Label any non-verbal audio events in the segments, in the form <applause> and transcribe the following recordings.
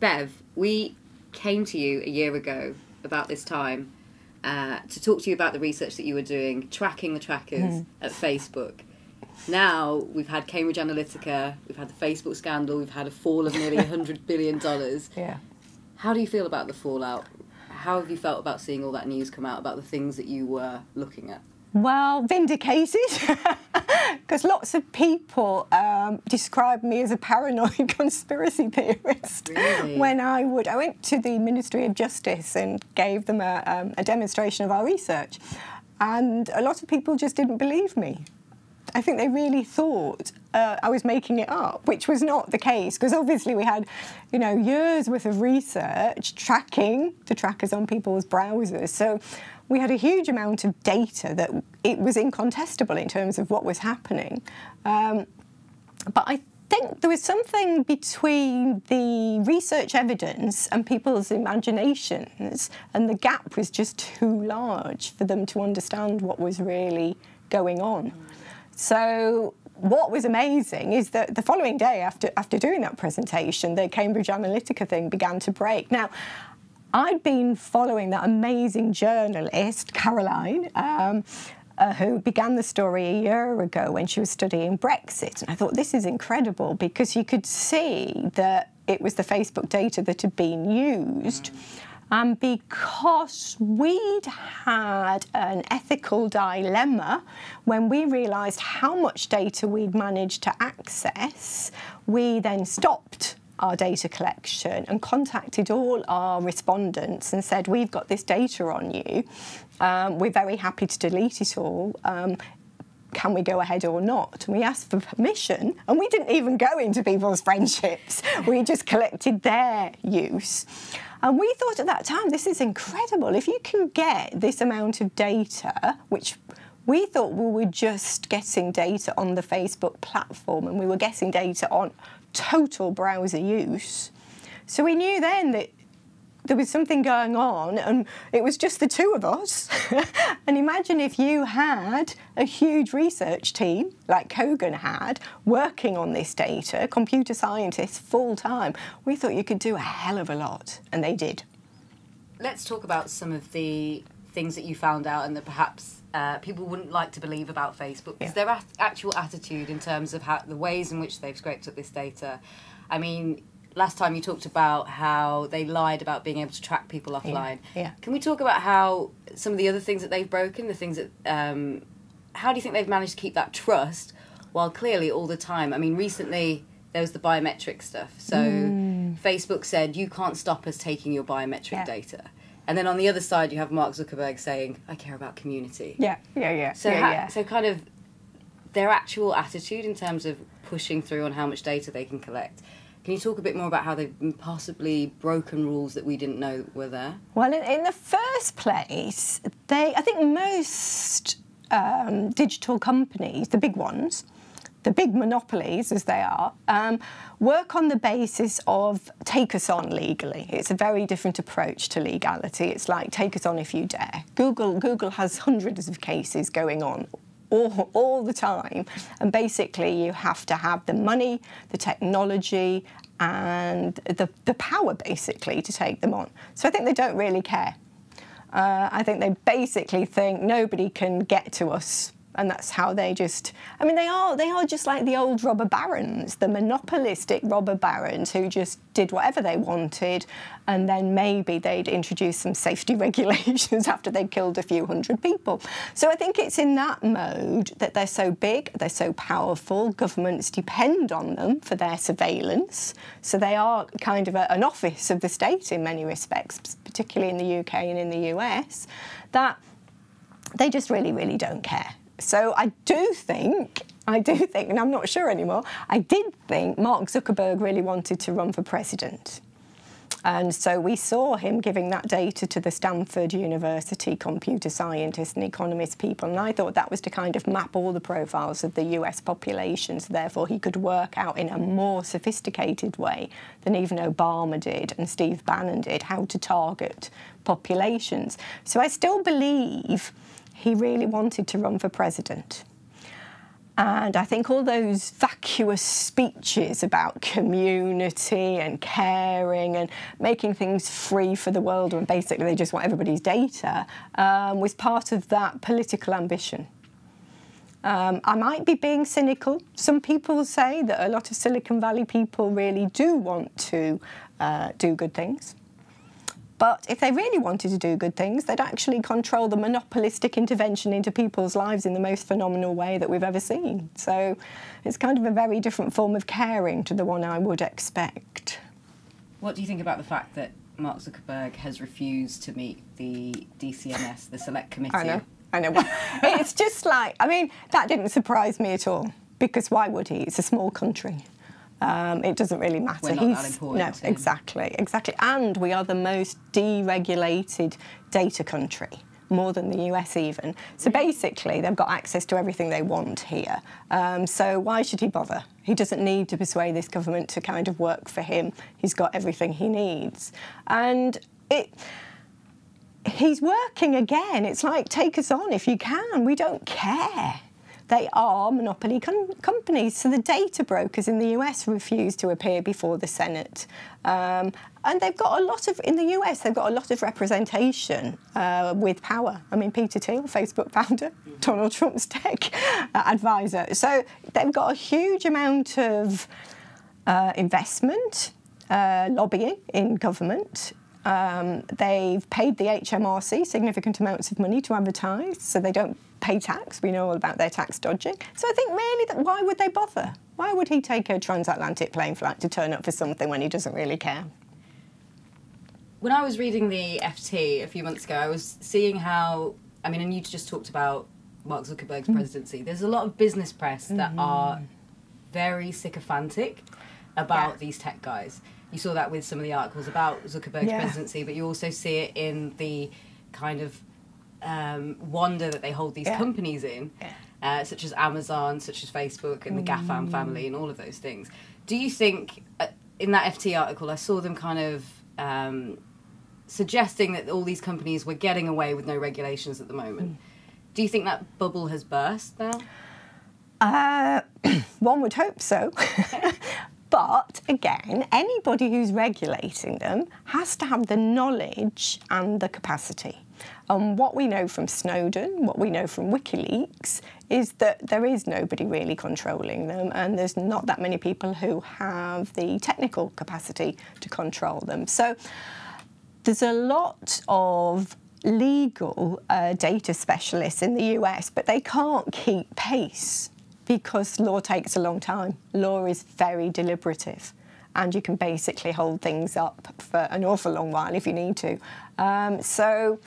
Bev, we came to you a year ago about this time uh, to talk to you about the research that you were doing, tracking the trackers mm. at Facebook. Now we've had Cambridge Analytica, we've had the Facebook scandal, we've had a fall of nearly $100 <laughs> billion. Yeah. How do you feel about the fallout? How have you felt about seeing all that news come out about the things that you were looking at? Well, vindicated, <laughs> because lots of people um, describe me as a paranoid <laughs> conspiracy theorist. Really? When I would, I went to the Ministry of Justice and gave them a, um, a demonstration of our research, and a lot of people just didn't believe me. I think they really thought uh, I was making it up, which was not the case because obviously we had, you know, years worth of research tracking the trackers on people's browsers. So we had a huge amount of data that it was incontestable in terms of what was happening. Um, but I think there was something between the research evidence and people's imaginations, and the gap was just too large for them to understand what was really going on. So what was amazing is that the following day after after doing that presentation, the Cambridge Analytica thing began to break. Now, I'd been following that amazing journalist, Caroline, um, uh, who began the story a year ago when she was studying Brexit. And I thought, this is incredible because you could see that it was the Facebook data that had been used. And because we'd had an ethical dilemma when we realised how much data we'd managed to access, we then stopped our data collection and contacted all our respondents and said, we've got this data on you. Um, we're very happy to delete it all. Um, can we go ahead or not? And we asked for permission, and we didn't even go into people's friendships. <laughs> We just collected their use. And we thought at that time, this is incredible. If you can get this amount of data, which we thought we were just getting data on the Facebook platform and we were getting data on total browser use. So we knew then that there was something going on and it was just the two of us. <laughs> and imagine if you had a huge research team like Kogan had working on this data, computer scientists full time. We thought you could do a hell of a lot and they did. Let's talk about some of the things that you found out and that perhaps uh, people wouldn't like to believe about Facebook because yeah. their at- actual attitude in terms of how the ways in which they've scraped up this data. I mean, last time you talked about how they lied about being able to track people offline. Yeah. yeah. Can we talk about how some of the other things that they've broken, the things that, um, how do you think they've managed to keep that trust while clearly all the time? I mean, recently there was the biometric stuff. So mm. Facebook said, you can't stop us taking your biometric yeah. data. And then on the other side, you have Mark Zuckerberg saying, "I care about community." Yeah, yeah, yeah. So, yeah, ha- yeah. so kind of their actual attitude in terms of pushing through on how much data they can collect. Can you talk a bit more about how they've possibly broken rules that we didn't know were there? Well, in, in the first place, they I think most um, digital companies, the big ones, the big monopolies as they are, um, work on the basis of take us on legally. It's a very different approach to legality. It's like take us on if you dare. Google, Google has hundreds of cases going on all, all the time. And basically, you have to have the money, the technology, and the, the power, basically, to take them on. So I think they don't really care. Uh, I think they basically think nobody can get to us and that's how they just i mean they are they are just like the old robber barons the monopolistic robber barons who just did whatever they wanted. And then maybe they'd introduce some safety <laughs> regulations after they'd killed a few hundred people. So i think it's in that mode that they're so big they're so powerful governments depend on them for their surveillance. So they are kind of a, an office of the state in many respects particularly in the uk and in the us that they just really, really don't care. So I do think, I do think, and I'm not sure anymore, I did think Mark Zuckerberg really wanted to run for president. And so we saw him giving that data to the Stanford University computer scientists and economist people. And I thought that was to kind of map all the profiles of the US population. So therefore, he could work out in a more sophisticated way than even Obama did and Steve Bannon did how to target populations. So I still believe he really wanted to run for president. And I think all those vacuous speeches about community and caring and making things free for the world when basically they just want everybody's data um, was part of that political ambition. Um, I might be being cynical. Some people say that a lot of Silicon Valley people really do want to uh, do good things. But if they really wanted to do good things, they'd actually control the monopolistic intervention into people's lives in the most phenomenal way that we've ever seen. So it's kind of a very different form of caring to the one I would expect. What do you think about the fact that Mark Zuckerberg has refused to meet the DCMS, the Select Committee? I know. I know. it's just like, I mean, that didn't surprise me at all because why would he? It's a small country. Um, it doesn't really matter. We're not He's, that important. No, exactly, exactly. And we are the most deregulated data country more than the US even. So basically, they've got access to everything they want here. Um, so why should he bother? He doesn't need to persuade this government to kind of work for him. He's got everything he needs. And it he's working again. It's like, take us on if you can. We don't care. They are monopoly com companies. So the data brokers in the US refuse to appear before the Senate. Um, and they've got a lot of, in the US, they've got a lot of representation uh, with power. I mean, Peter Thiel, Facebook founder, <laughs> Donald Trump's tech uh, advisor. So they've got a huge amount of uh, investment, uh, lobbying in government. Um, they've paid the HMRC significant amounts of money to advertise, so they don't pay tax. We know all about their tax dodging. So I think really, that why would they bother? Why would he take a transatlantic plane flight to turn up for something when he doesn't really care? When I was reading the FT a few months ago, I was seeing how, I mean, and you just talked about Mark Zuckerberg's mm. presidency. There's a lot of business press that mm. are very sycophantic about yeah. these tech guys. You saw that with some of the articles about Zuckerberg's yeah. presidency, but you also see it in the kind of um, wonder that they hold these yeah. companies in, yeah. uh, such as Amazon, such as Facebook, and the mm. GAFAM family, and all of those things. Do you think, uh, in that FT article, I saw them kind of um, suggesting that all these companies were getting away with no regulations at the moment? Mm. Do you think that bubble has burst now? Uh, <clears throat> one would hope so. <laughs> But again, anybody who's regulating them has to have the knowledge and the capacity. And what we know from Snowden, what we know from WikiLeaks, is that there is nobody really controlling them, and there's not that many people who have the technical capacity to control them. So there's a lot of legal uh, data specialists in the US, but they can't keep pace because law takes a long time. Law is very deliberative and you can basically hold things up for an awful long while if you need to. Um, so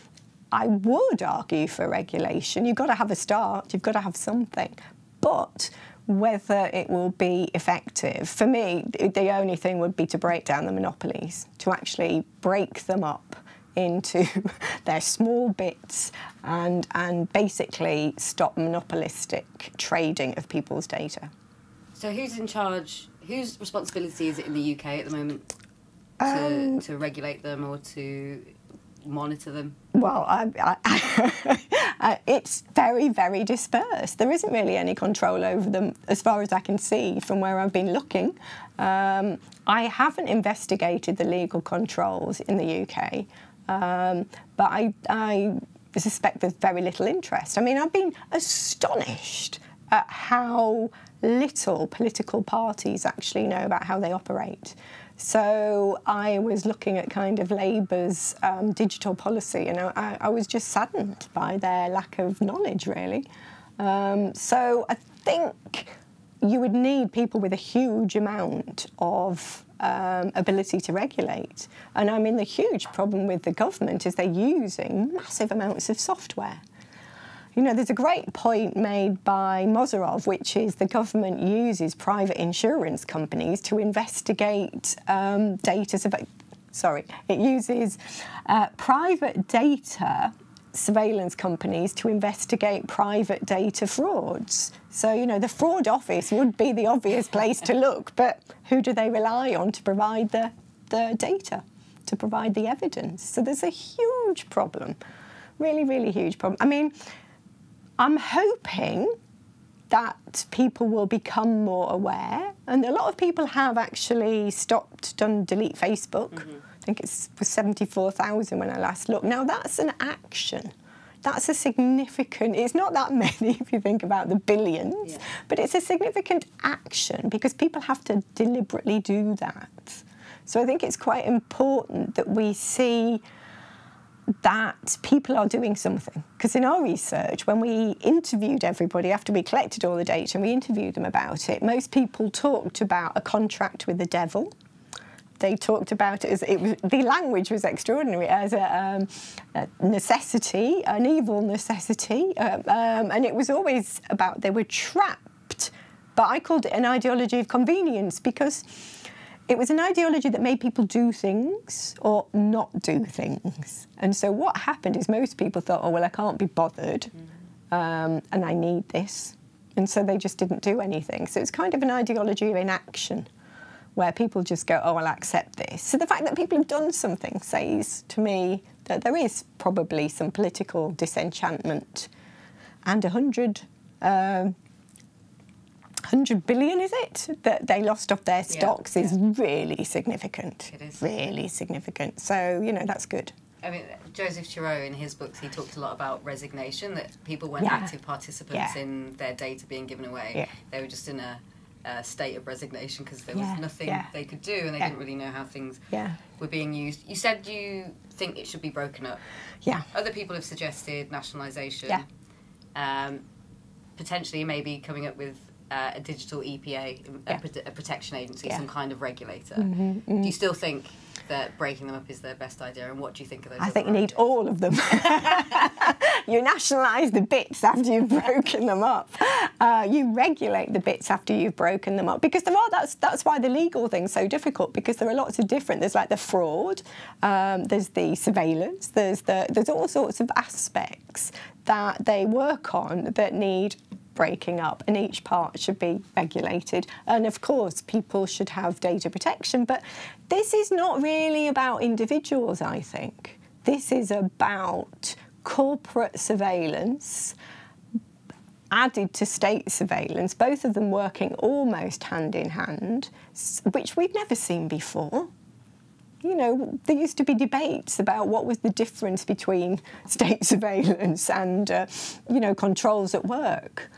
I would argue for regulation. You've got to have a start, you've got to have something. But whether it will be effective, for me, the only thing would be to break down the monopolies, to actually break them up into <laughs> their small bits and, and basically stop monopolistic trading of people's data. So, who's in charge? Whose responsibility is it in the UK at the moment to, um, to regulate them or to monitor them? Well, I, <laughs> I, it's very, very dispersed. There isn't really any control over them as far as I can see from where I've been looking. Um, I haven't investigated the legal controls in the UK. Um, but I, I suspect there's very little interest. I mean, I've been astonished at how little political parties actually know about how they operate. So I was looking at kind of Labour's um, digital policy, and I, I, was just saddened by their lack of knowledge, really. Um, so I think you would need people with a huge amount of um, ability to regulate. And I mean, the huge problem with the government is they're using massive amounts of software. You know, there's a great point made by Morozov, which is the government uses private insurance companies to investigate um, data. Sorry, it uses uh, private data surveillance companies to investigate private data frauds. So, you know, the fraud office would be the obvious place to look, but who do they rely on to provide the, the data, to provide the evidence? So there's a huge problem, really, really huge problem. I mean, I'm hoping that people will become more aware, and a lot of people have actually stopped, done delete Facebook. Mm-hmm. I think it was 74,000 when I last looked. Now that's an action. That's a significant, it's not that <laughs> many if you think about the billions, yeah. but it's a significant action because people have to deliberately do that. So I think it's quite important that we see that people are doing something. Because in our research, when we interviewed everybody after we collected all the data and we interviewed them about it, most people talked about a contract with the devil. They talked about it as it was, the language was extraordinary as a, um, a necessity, an evil necessity, um, um, and it was always about they were trapped. But I called it an ideology of convenience because it was an ideology that made people do things or not do things. And so what happened is most people thought, oh, well, I can't be bothered um, and I need this. And so they just didn't do anything. So it's kind of an ideology of inaction where people just go, oh, I'll accept this. So the fact that people have done something says to me that there is probably some political disenchantment and a hundred um, 100 billion, is it, that they lost off their stocks yeah, is yeah. really significant. It is. Really significant. So, you know, that's good. I mean, Joseph Turow in his books, he talked a lot about resignation, that people weren't yeah. active participants in their data being given away. They were just in a, a state of resignation because there was nothing they could do and they didn't really know how things were being used. You said you think it should be broken up. Yeah. Other people have suggested nationalisation. Yeah. Um, potentially maybe coming up with uh, a digital EPA, yeah. a, a, protection agency, yeah. some kind of regulator. Mm-hmm, mm-hmm. Do you still think that breaking them up is the best idea? And what do you think of those? I think you need all of them. <laughs> you nationalise the bits after you've <laughs> broken them up. Uh, you regulate the bits after you've broken them up because there are. That's that's why the legal thing's so difficult because there are lots of different. There's like the fraud. Um, there's the surveillance. There's the there's all sorts of aspects that they work on that need breaking up, and each part should be regulated. And of course, people should have data protection, but this is not really about individuals, I think. This is about corporate surveillance added to state surveillance, both of them working almost hand in hand, which we've never seen before you know, there used to be debates about what was the difference between <laughs> state surveillance and, uh, you know, controls at work.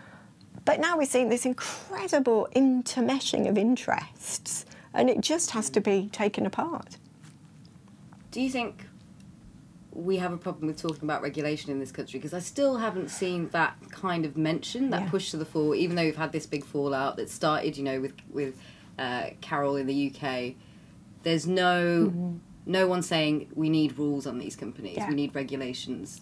But now we're seeing this incredible intermeshing of interests, and it just has to be taken apart. Do you think we have a problem with talking about regulation in this country? Because I still haven't seen that kind of mention, that yeah. push to the fore, even though we've had this big fallout that started, you know, with with uh, Carol in the UK. There's no mm-hmm. no one saying we need rules on these companies. Yeah. We need regulations.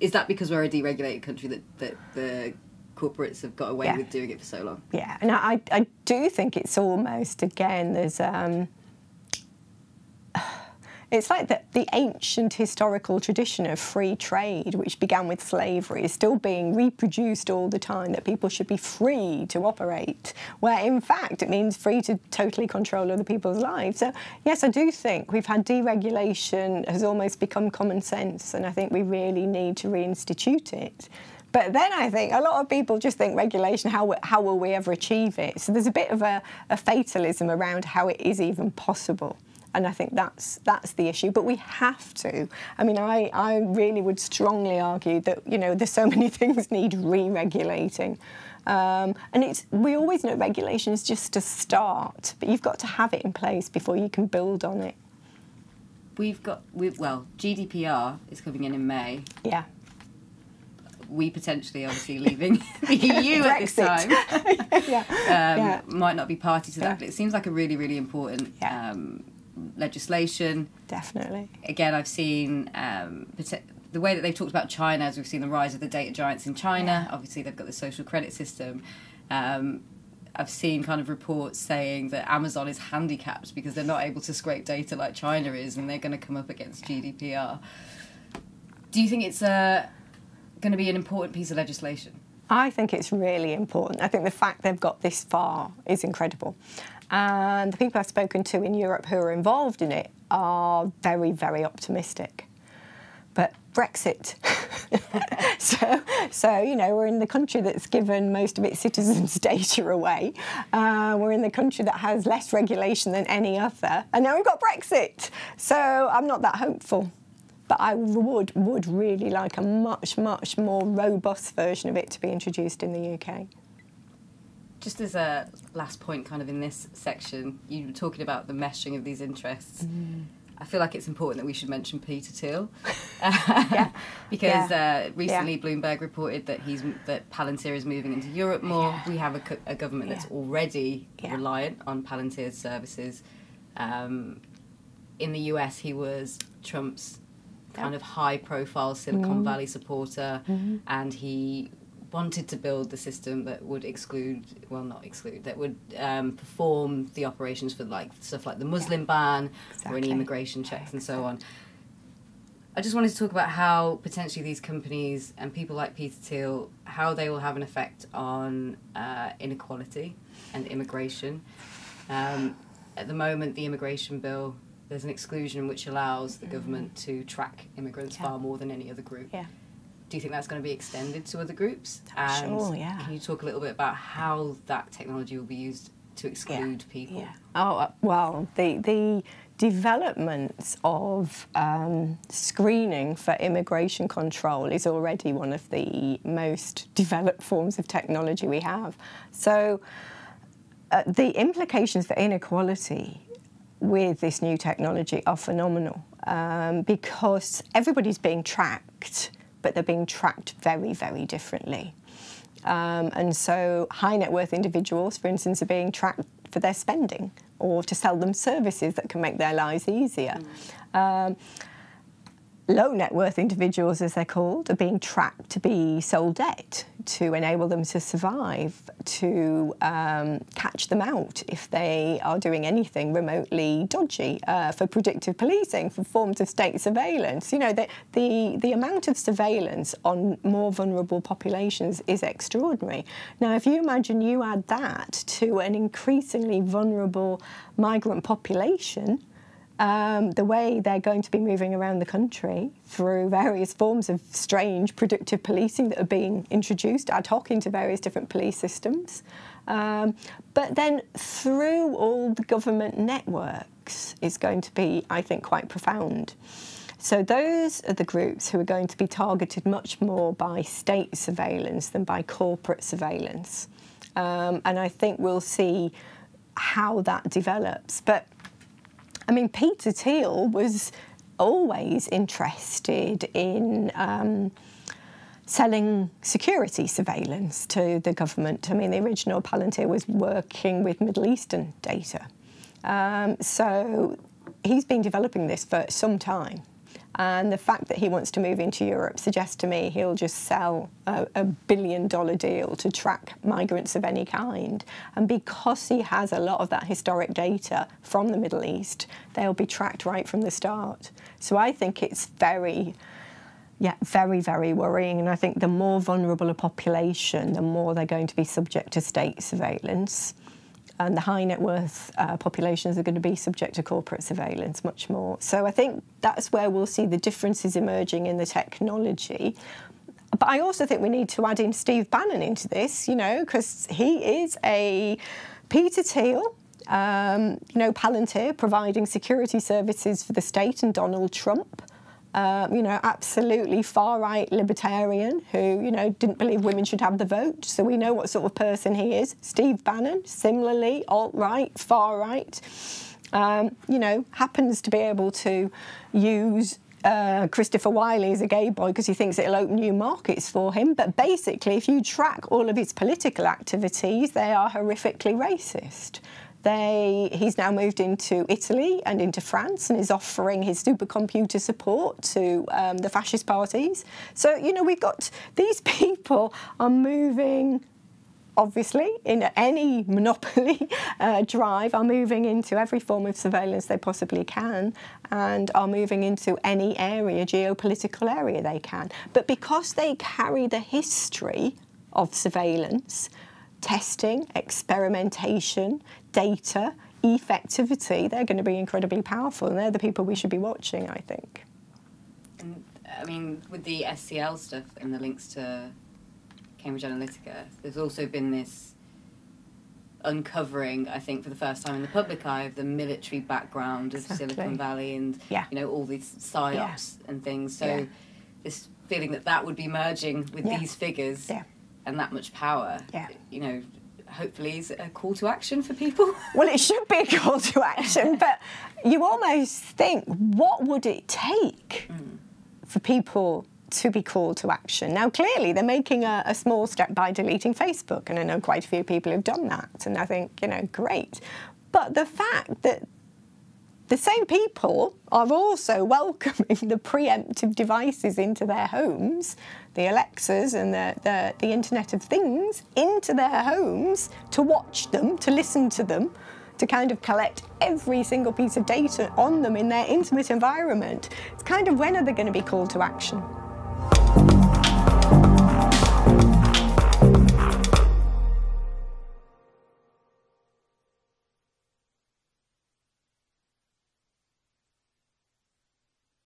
Is that because we're a deregulated country that, that the corporates have got away yeah. with doing it for so long. Yeah, and I, I do think it's almost again there's um, it's like the, the ancient historical tradition of free trade, which began with slavery, is still being reproduced all the time. That people should be free to operate, where in fact it means free to totally control other people's lives. So yes, I do think we've had deregulation has almost become common sense, and I think we really need to reinstitute it. But then I think a lot of people just think regulation, how, how will we ever achieve it? So there's a bit of a, a fatalism around how it is even possible and I think that's that's the issue. But we have to. I mean, I, I really would strongly argue that you know there's so <laughs> many things need re-regulating, um, and it's we always know regulation is just a start, but you've got to have it in place before you can build on it. We've got we well GDPR is coming in in May. Yeah we potentially obviously leaving <laughs> the EU at this <laughs> time yeah. Um, yeah. might not be party to that, yeah. but it seems like a really, really important yeah. um, legislation. Definitely. Again, I've seen um, the way that they've talked about China, as we've seen the rise of the data giants in China. Obviously, they've got the social credit system. Um, I've seen kind of reports saying that Amazon is handicapped because they're not able to scrape data like China is, and they're going to come up against GDPR. Do you think it's a going to be an important piece of legislation? I think it's really important. I think the fact they've got this far is incredible. And the people I've spoken to in Europe who are involved in it are very, very optimistic. But Brexit <laughs> so, so, you know, we're in the country that's given most of its citizens' <laughs> data away. Uh, we're in the country that has less regulation than any other. And now we've got Brexit. So I'm not that hopeful. But I would, would really like a much, much more robust version of it to be introduced in the UK. Just as a last point, kind of in this section, you were talking about the meshing of these interests. Mm. I feel like it's important that we should mention Peter Thiel, <laughs> <laughs> because yeah. Uh, recently yeah. Bloomberg reported that he's that Palantir is moving into Europe more. Yeah. We have a, a government that's already reliant on Palantir's services. Um, in the US, he was Trump's kind of high-profile Silicon mm. Valley supporter, mm-hmm. and he wanted to build the system that would exclude, well, not exclude, that would um, perform the operations for like stuff like the Muslim yeah. ban exactly. or any immigration checks and so on. I just wanted to talk about how potentially these companies and people like Peter Thiel, how they will have an effect on uh, inequality and immigration. Um, at the moment, the immigration bill, there's an exclusion which allows the mm-hmm. government to track immigrants yeah. far more than any other group. Yeah do you think that's going to be extended to other groups? And sure, yeah. Can you talk a little bit about how that technology will be used to exclude yeah, people? Yeah. Oh, uh, well, the, the developments of um, screening for immigration control is already one of the most developed forms of technology we have. So uh, the implications for inequality with this new technology are phenomenal um, because everybody's being tracked but they're being tracked very, very differently. Um, and so high net worth individuals, for instance, are being tracked for their spending or to sell them services that can make their lives easier. Mm. Um, low net worth individuals, as they're called, are being tracked to be sold debt to enable them to survive, to um, catch them out if they are doing anything remotely dodgy, uh, for predictive policing, for forms of state surveillance. You know, the, the, the amount of surveillance on more vulnerable populations is extraordinary. Now, if you imagine you add that to an increasingly vulnerable migrant population, um, the way they're going to be moving around the country through various forms of strange predictive policing that are being introduced ad hoc into various different police systems. Um, but then through all the government networks is going to be, I think, quite profound. So those are the groups who are going to be targeted much more by state surveillance than by corporate surveillance. Um, and I think we'll see how that develops. But I mean, Peter Thiel was always interested in um, selling security surveillance to the government. I mean, the original Palantir was working with Middle Eastern data. Um, so he's been developing this for some time. And the fact that he wants to move into Europe suggests to me he'll just sell a, a, billion dollar deal to track migrants of any kind. And because he has a lot of that historic data from the Middle East, they'll be tracked right from the start. So I think it's very, yeah, very, very worrying. And I think the more vulnerable a population, the more they're going to be subject to state surveillance and the high net worth uh, populations are going to be subject to corporate surveillance much more. So I think that's where we'll see the differences emerging in the technology. But I also think we need to add in Steve Bannon into this, you know, because he is a Peter Thiel, um, you know, Palantir providing security services for the state and Donald Trump um, you know, absolutely far right libertarian who, you know, didn't believe women should have the vote. So we know what sort of person he is. Steve Bannon, similarly, alt right, far right, um, you know, happens to be able to use uh, Christopher Wylie as a gay boy because he thinks it'll open new markets for him. But basically, if you track all of his political activities, they are horrifically racist. They, he's now moved into Italy and into France and is offering his supercomputer support to um, the fascist parties. So, you know, we've got these <laughs> people are moving obviously, in any monopoly <laughs> uh, drive, are moving into every form of surveillance they possibly can and are moving into any area, geopolitical area they can. But because they carry the history of surveillance, testing, experimentation, data, effectivity, they're going to be incredibly powerful, and they're the people we should be watching, I think. And I mean, with the SCL stuff and the links to Cambridge Analytica, there's also been this uncovering, I think, for the first time in the public eye of the military background of Exactly. Silicon Valley and Yeah. you know all these psyops and things. So Yeah. this feeling that that would be merging with Yeah. these figures Yeah. and that much power, Yeah. you know, hopefully is a call to action for people. <laughs> Well, it should be a call to action, but you almost think, what would it take mm. for people to be called to action? Now, clearly, they're making a, a small step by deleting Facebook, and I know quite a few people have done that, and I think, you know, great. But the fact that the same people are also <laughs> welcoming the preemptive devices into their homes, the Alexas and the, the, the Internet of Things, into their homes to watch them, to listen to them, to kind of collect every single piece of data on them in their intimate environment. It's kind of when are they going to be called to action?